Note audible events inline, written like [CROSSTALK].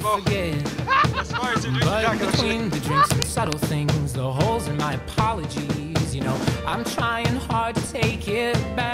forget. [LAUGHS] But between the drinks and subtle things, the holes in my apologies, you know, I'm trying hard to take it back. So if by